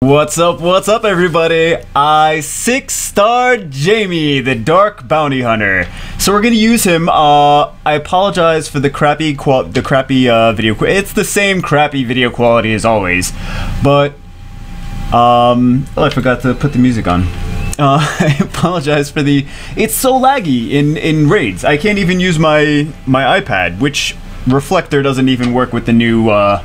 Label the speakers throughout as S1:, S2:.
S1: What's up, what's up everybody? I six star Jamie, the Dark Bounty Hunter. So we're gonna use him, uh, I apologize for the crappy the crappy, uh, video It's the same crappy video quality as always, but, um, oh I forgot to put the music on. Uh, I apologize for the, it's so laggy in, in raids. I can't even use my, my iPad, which Reflector doesn't even work with the new, uh,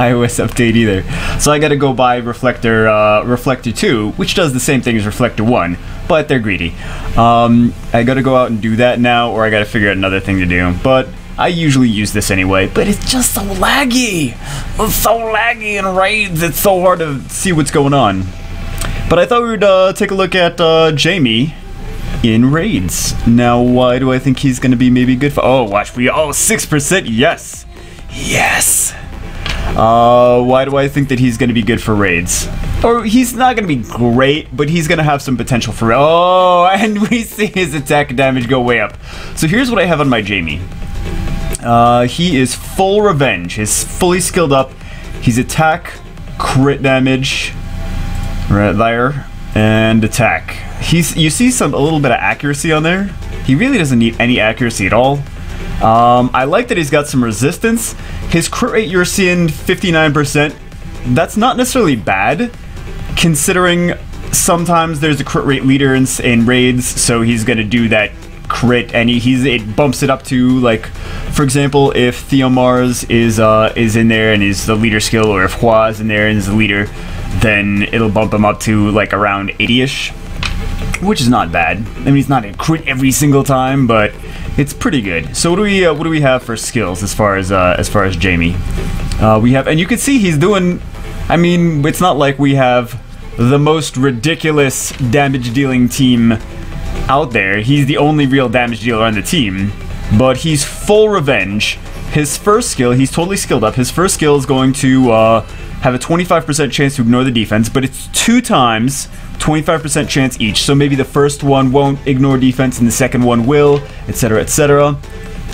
S1: iOS update either. So I gotta go buy Reflector uh, Reflector 2, which does the same thing as Reflector 1, but they're greedy. Um, I gotta go out and do that now, or I gotta figure out another thing to do. But I usually use this anyway, but it's just so laggy. It's so laggy in raids, it's so hard to see what's going on. But I thought we would uh, take a look at uh, Jamie in raids. Now, why do I think he's gonna be maybe good for? Oh, watch we oh six percent. Yes, yes. Uh, why do I think that he's going to be good for raids? Or he's not going to be great, but he's going to have some potential for. Oh, and we see his attack damage go way up. So here's what I have on my Jamie. Uh, he is full revenge. He's fully skilled up. He's attack, crit damage, right there, and attack. He's you see some a little bit of accuracy on there. He really doesn't need any accuracy at all. Um, I like that he's got some resistance. His crit rate you're seeing 59%. That's not necessarily bad, considering sometimes there's a crit rate leader in, in raids, so he's gonna do that crit and he, he's it bumps it up to like for example if Theomars is uh is in there and is the leader skill or if Hwa is in there and is the leader then it'll bump him up to like around 80ish which is not bad. I mean, he's not a crit every single time, but it's pretty good. So what do we uh, what do we have for skills as far as uh, as far as Jamie? Uh, we have, and you can see he's doing. I mean, it's not like we have the most ridiculous damage dealing team out there. He's the only real damage dealer on the team, but he's full revenge. His first skill, he's totally skilled up. His first skill is going to uh, have a 25% chance to ignore the defense, but it's two times 25% chance each. So maybe the first one won't ignore defense and the second one will, etc., etc.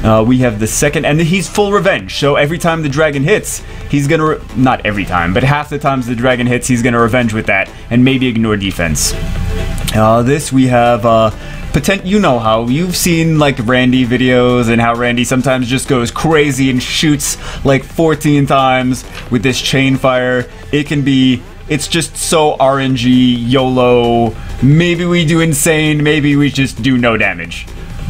S1: Uh, we have the second, and he's full revenge. So every time the dragon hits, he's gonna not every time, but half the times the dragon hits, he's gonna revenge with that and maybe ignore defense. Uh, this we have uh, potent. You know how you've seen like Randy videos and how Randy sometimes just goes crazy and shoots like 14 times with this chain fire. It can be it's just so RNG, YOLO. Maybe we do insane, maybe we just do no damage.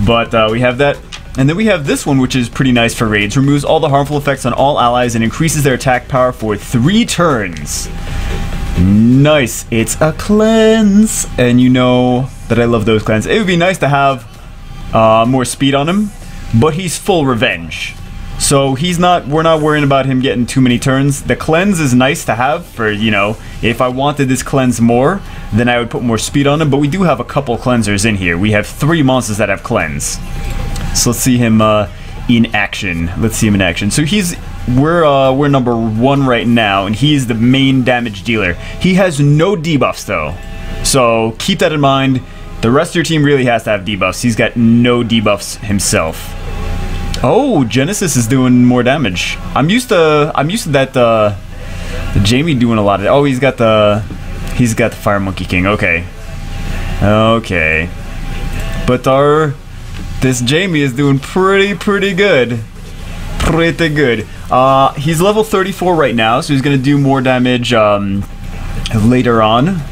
S1: But uh, we have that. And then we have this one, which is pretty nice for raids. Removes all the harmful effects on all allies and increases their attack power for three turns. Nice. It's a cleanse. And you know that I love those cleanses. It would be nice to have uh, more speed on him, but he's full revenge. So he's not, we're not worrying about him getting too many turns. The cleanse is nice to have for, you know, if I wanted this cleanse more, then I would put more speed on him. But we do have a couple cleansers in here. We have three monsters that have cleanse. So let's see him uh, in action. Let's see him in action. So he's, we're, uh, we're number one right now, and he's the main damage dealer. He has no debuffs though. So keep that in mind. The rest of your team really has to have debuffs. He's got no debuffs himself. Oh, Genesis is doing more damage. I'm used to I'm used to that uh Jamie doing a lot of Oh, he's got the he's got the Fire Monkey King. Okay. Okay. But our this Jamie is doing pretty pretty good. Pretty good. Uh he's level 34 right now, so he's going to do more damage um later on.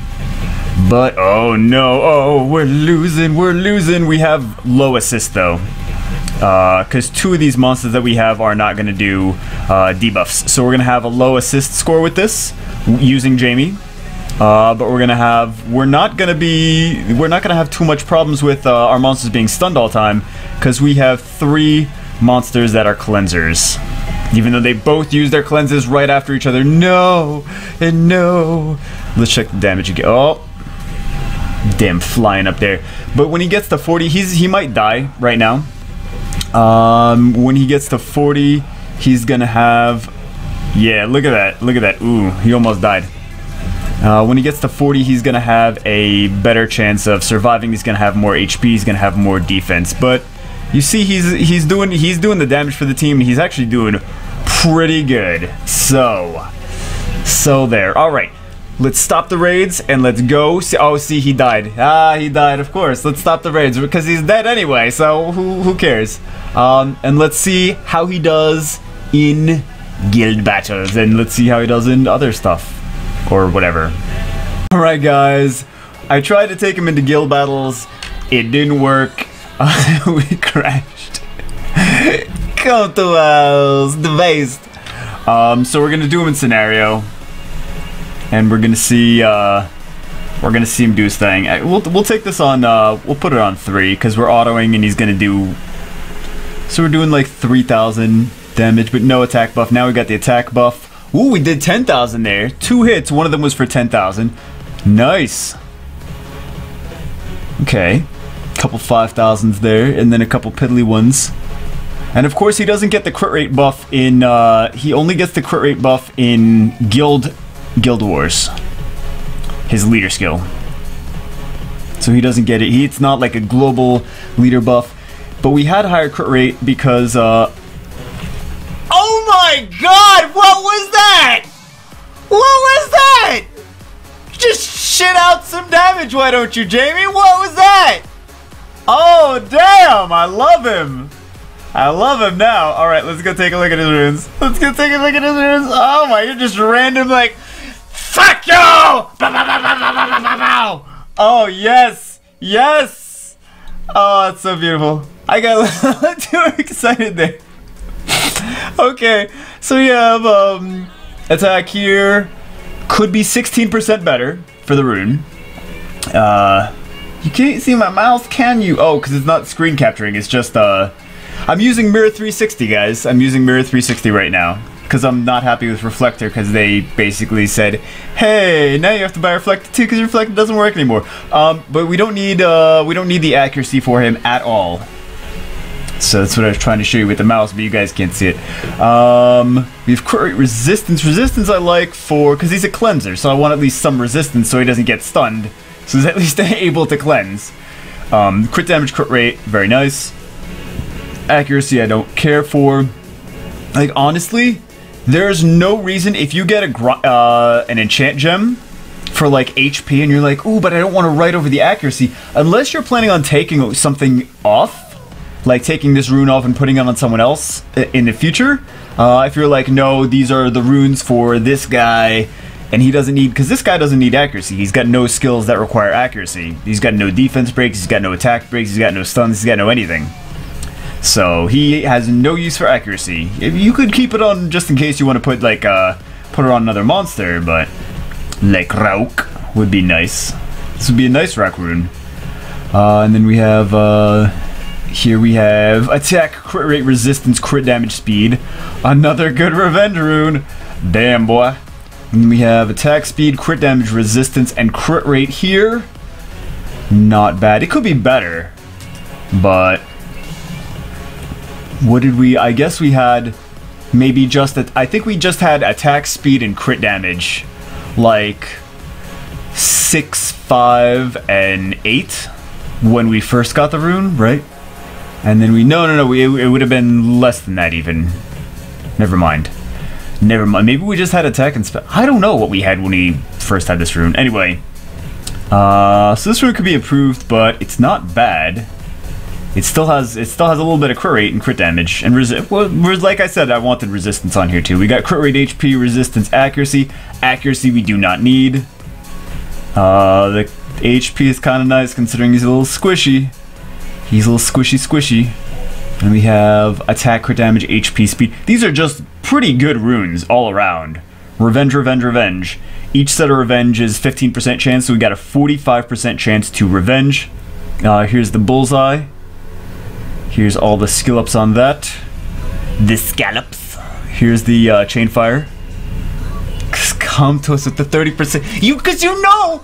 S1: But oh no, oh, we're losing, we're losing. We have low assist though because uh, two of these monsters that we have are not going to do uh, debuffs. So we're going to have a low assist score with this using Jamie. Uh, but we're gonna have we're not gonna be we're not gonna have too much problems with uh, our monsters being stunned all the time because we have three monsters that are cleansers. Even though they both use their cleanses right after each other. No and no. Let's check the damage again. Oh. Damn flying up there. But when he gets to 40 he's he might die right now um, when he gets to 40, he's gonna have... Yeah, look at that. Look at that. Ooh, he almost died. Uh, when he gets to 40, he's gonna have a better chance of surviving. He's gonna have more HP. He's gonna have more defense. But you see, he's he's doing he's doing the damage for the team. He's actually doing pretty good. So, so there. All right. Let's stop the raids and let's go. See, oh, see, he died. Ah, he died, of course. Let's stop the raids because he's dead anyway, so who, who cares? Um, and let's see how he does in guild battles and let's see how he does in other stuff or whatever. Alright, guys. I tried to take him into guild battles. It didn't work. we crashed. Come to us, the base. Um, so we're gonna do him in scenario, and we're gonna see. Uh, we're gonna see him do his thing. Uh, we'll we'll take this on. Uh, we'll put it on three because we're autoing, and he's gonna do. So we're doing like three thousand damage, but no attack buff. Now we got the attack buff. Ooh, we did ten thousand there. Two hits. One of them was for ten thousand. Nice. Okay, a couple five thousands there, and then a couple piddly ones. And of course, he doesn't get the crit rate buff in. Uh, he only gets the crit rate buff in Guild Guild Wars. His leader skill. So he doesn't get it. It's not like a global leader buff. But we had higher crit rate because. Uh, oh my God! What was that? What was that? Just shit out some damage, why don't you, Jamie? What was that? Oh, damn! I love him. I love him now. All right, let's go take a look at his runes. Let's go take a look at his runes. Oh my, you're just random like, fuck you! Oh yes, yes. Oh, it's so beautiful. I got too excited there. okay, so we have um, attack here. Could be 16% better for the rune. Uh, you can't see my mouse, can you? Oh, because it's not screen capturing. It's just uh I'm using Mirror 360, guys. I'm using Mirror 360 right now because I'm not happy with Reflector because they basically said, "Hey, now you have to buy Reflector 2 because Reflector doesn't work anymore." Um, but we don't need uh, we don't need the accuracy for him at all. So that's what I was trying to show you with the mouse, but you guys can't see it. Um, we have crit resistance. Resistance I like for because he's a cleanser, so I want at least some resistance so he doesn't get stunned. So he's at least able to cleanse. Um, crit damage, crit rate, very nice accuracy I don't care for. Like, honestly, there's no reason if you get a uh, an enchant gem for like HP and you're like, ooh, but I don't want to write over the accuracy, unless you're planning on taking something off, like taking this rune off and putting it on someone else in the future. Uh, if you're like, no, these are the runes for this guy, and he doesn't need, because this guy doesn't need accuracy. He's got no skills that require accuracy. He's got no defense breaks, he's got no attack breaks, he's got no stuns, he's got no anything. So he has no use for accuracy. You could keep it on just in case you want to put like uh put it on another monster, but like Rauk would be nice. This would be a nice Rauk rune. Uh, and then we have uh here we have attack, crit rate, resistance, crit damage, speed. Another good revenge rune. Damn boy. And we have attack speed, crit damage, resistance, and crit rate here. Not bad. It could be better, but what did we? I guess we had maybe just that. I think we just had attack speed and crit damage, like six, five, and eight when we first got the rune, right? And then we no, no, no. We, it would have been less than that even. Never mind. Never mind. Maybe we just had attack and spell. I don't know what we had when we first had this rune. Anyway, uh, so this rune could be improved, but it's not bad. It still has it still has a little bit of crit rate and crit damage, and resi- well, like I said, I wanted resistance on here too. We got crit rate, HP, resistance, accuracy. Accuracy we do not need. Uh, the HP is kind of nice considering he's a little squishy. He's a little squishy, squishy. And we have attack, crit damage, HP, speed. These are just pretty good runes all around. Revenge, revenge, revenge. Each set of revenge is 15% chance, so we got a 45% chance to revenge. Uh, here's the bullseye. Here's all the skill ups on that. The scallops. Here's the uh, chain fire. Come to us with the 30%. You, because you know,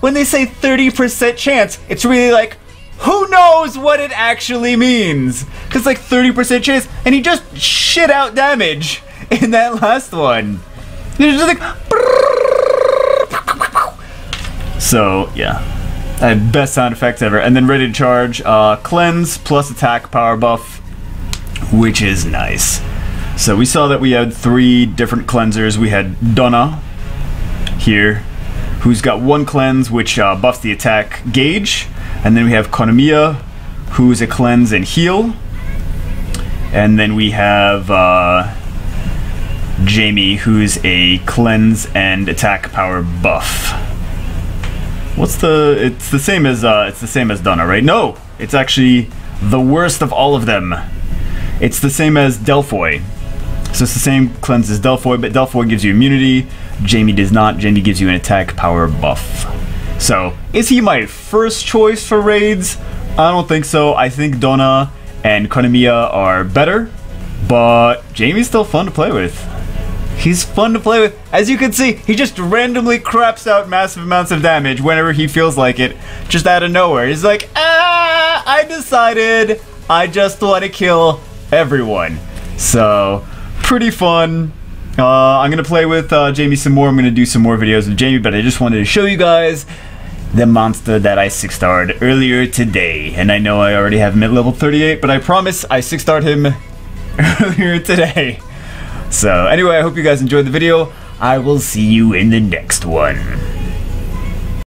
S1: when they say 30% chance, it's really like, who knows what it actually means? Because like 30% chance, and he just shit out damage in that last one. He's just like, so yeah. Uh, best sound effects ever. And then ready to charge, uh, cleanse plus attack power buff, which is nice. So we saw that we had three different cleansers. We had Donna here, who's got one cleanse, which uh, buffs the attack gauge. And then we have Konamiya, who's a cleanse and heal. And then we have uh, Jamie, who's a cleanse and attack power buff. What's the? It's the same as uh, it's the same as Donna, right? No, it's actually the worst of all of them. It's the same as Delphoi. So it's the same cleanse as Delphoi, but Delphoi gives you immunity. Jamie does not. Jamie gives you an attack power buff. So is he my first choice for raids? I don't think so. I think Donna and Konamiya are better, but Jamie's still fun to play with. He's fun to play with. As you can see, he just randomly craps out massive amounts of damage whenever he feels like it, just out of nowhere. He's like, ah, I decided I just want to kill everyone. So, pretty fun. Uh, I'm gonna play with uh, Jamie some more. I'm gonna do some more videos with Jamie, but I just wanted to show you guys the monster that I 6-starred earlier today. And I know I already have mid level 38, but I promise I 6-starred him earlier today. So anyway, I hope you guys enjoyed the video. I will see you in the next one.